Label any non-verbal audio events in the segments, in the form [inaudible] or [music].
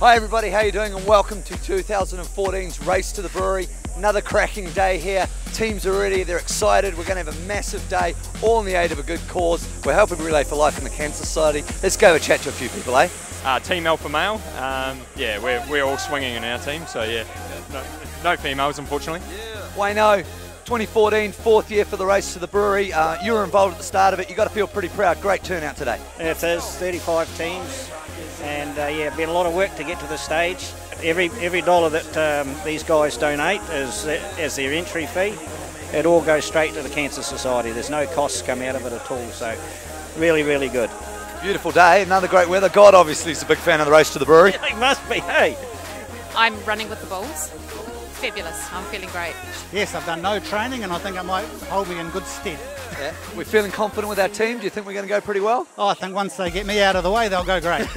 Hi everybody, how you doing and welcome to 2014's Race to the Brewery. Another cracking day here. Teams are ready, they're excited. We're going to have a massive day, all in the aid of a good cause. We're helping Relay for Life and the Cancer Society. Let's go and chat to a few people, eh? Uh, team Alpha Male, um, yeah, we're, we're all swinging in our team, so yeah, no, no females unfortunately. Yeah. Wayno, 2014, fourth year for the Race to the Brewery. Uh, you were involved at the start of it. You've got to feel pretty proud. Great turnout today. It is, 35 teams and uh, yeah, been a lot of work to get to this stage. Every every dollar that um, these guys donate is as their entry fee. It all goes straight to the Cancer Society. There's no costs come out of it at all. So really, really good. Beautiful day, another great weather. God obviously is a big fan of the race to the brewery. [laughs] He must be, hey. I'm running with the bulls. Fabulous. I'm feeling great. Yes, I've done no training and I think it might hold me in good stead. Yeah. We're feeling confident with our team. Do you think we're going to go pretty well? Oh, I think once they get me out of the way, they'll go great. [laughs]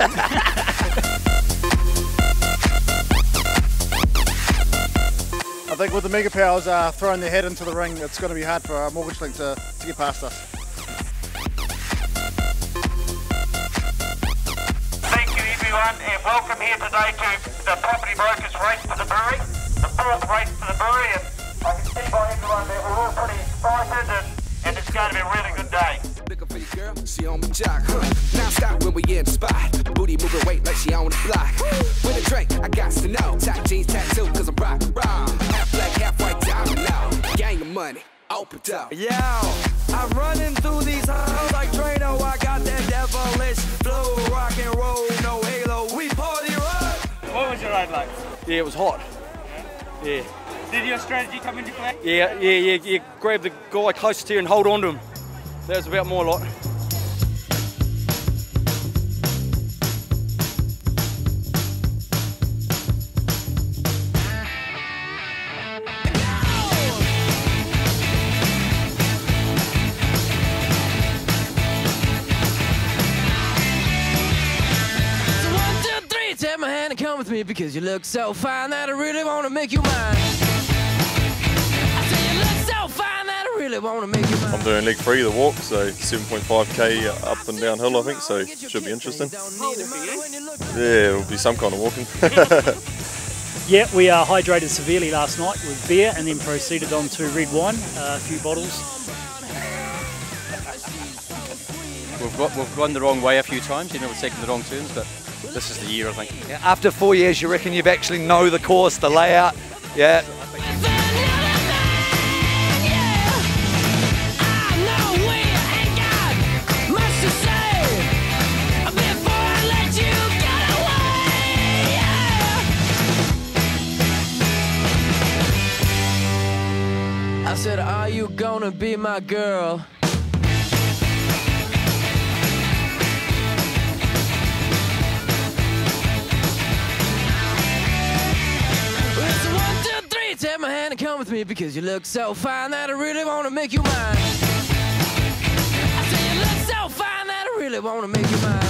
I think with the Mega Powers uh, throwing their head into the ring, it's going to be hard for uh, Mortgage Link to, to get past us. Thank you everyone and welcome here today to the Property Brokers Race to the Brewery, the fourth race to the brewery and I can see by everyone that we're all pretty excited and and it's going to be a really good day. Looking for your girl, she on jock, huh? Now stop when we in the spot. Booty moving weight like she on the block. With a drink, I got to know. Tight jeans tattoo, cause I'm rock, rock. Half black, half white diamond now. Gang of money, open up. Yo, I'm running through these halls like Drano. I got that devilish flow, rock and roll, no halo. We party rock. What was your ride like? Yeah, it was hot. Yeah. yeah. Did your strategy come into play? Yeah, yeah, yeah. You grab the guy closest to you and hold on to him. That was about my lot. Hand and come with me because you look so fine that I really want to make you mine. really want to make I'm doing leg three, the walk, so 7.5k up and downhill, I think, so should be interesting. Yeah, it'll be some kind of walking. [laughs] yeah, we uh, hydrated severely last night with beer and then proceeded on to red wine, uh, a few bottles. We've, got, we've gone the wrong way a few times, you know, we're taking the wrong turns, but this is the year, I think. Yeah, after four years, you reckon you've actually know the course, the layout? Yeah. I said, Are you gonna be my girl? Me because you look so fine that I really want to make you mine. I say you look so fine that I really want to make you mine.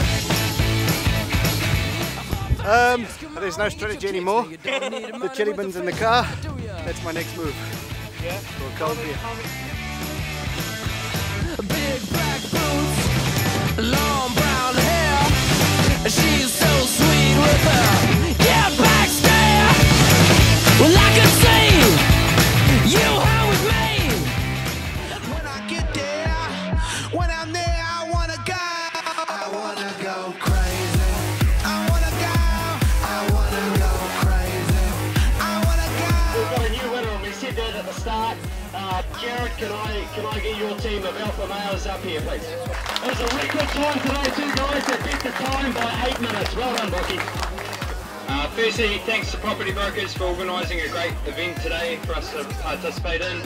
Um, there's no strategy anymore. the chili bin's in the car. That's my next move. Yeah? For a cold beer. Big black boots, long brown hair. She's so sweet with her. Yeah, back stare. Well, I could see Jared, can I can I get your team of alpha males up here, please? It was a record time today, two guys that beat the time by eight minutes. Well done, Bucky. Uh, firstly, thanks to Property Brokers for organising a great event today for us to participate in.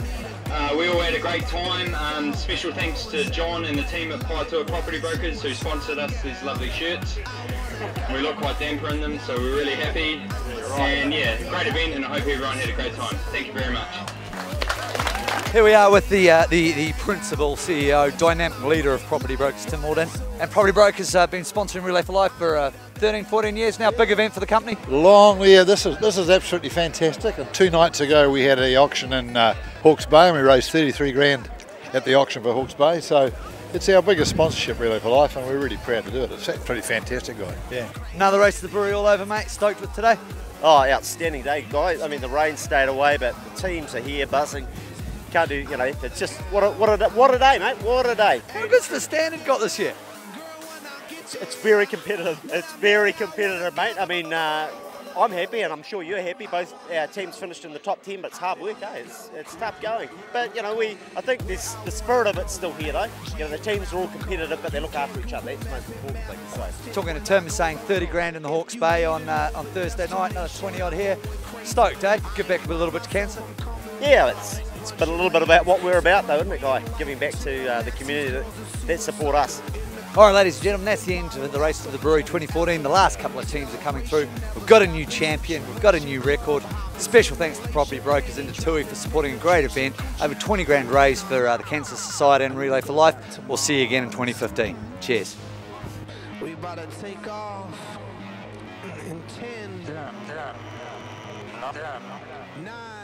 Uh, we all had a great time. Um, special thanks to John and the team at Pahiatua Property Brokers who sponsored us these lovely shirts. We look quite damper in them, so we're really happy. And yeah, great event, and I hope everyone had a great time. Thank you very much. Here we are with the, uh, the, the principal CEO, dynamic leader of Property Brokers, Tim Mordaunt. And Property Brokers have uh, been sponsoring Relay for Life for uh, 13, 14 years now. Big event for the company. Long, yeah. This is this is absolutely fantastic. And two nights ago we had a auction in uh, Hawke's Bay, and we raised 33 grand at the auction for Hawke's Bay. So it's our biggest sponsorship really for life, and we're really proud to do it. It's pretty fantastic guy. Yeah. Another race to the brewery all over, mate. Stoked with today. Oh, outstanding day, guys. I mean, the rain stayed away, but the teams are here buzzing. Can't do, you know, it's just what a, what a, what a day, mate. What a day. How good's the standard got this year? It's, it's very competitive. It's very competitive, mate. I mean, uh, I'm happy, and I'm sure you're happy. Both our teams finished in the top ten, but it's hard work, eh? It's, it's tough going. But you know, we I think this the spirit of it's still here, though. You know, the teams are all competitive, but they look after each other. That's the most important thing. So. Talking to Tim, saying 30 grand in the Hawke's Bay on uh, on Thursday night, another 20 odd here. Stoked, eh? Give back a little bit to cancer. Yeah, it's it's been a little bit about what we're about, though, isn't it, Guy? Giving back to uh, the community that, that support us. All right, ladies and gentlemen, that's the end of the race to the brewery 2014. The last couple of teams are coming through. We've got a new champion, we've got a new record. Special thanks to the property brokers into Tui for supporting a great event. Over 20 grand raised for uh, the Cancer Society and Relay for Life. We'll see you again in 2015. Cheers. We about to take off in 10, 9,